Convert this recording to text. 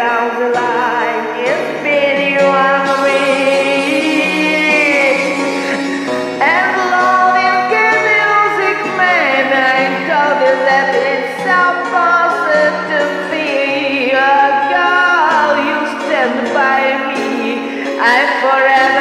down the line. It's been you and me. As long as good music man, may make talking that it's supposed to be a girl, you stand by me. I'm forever.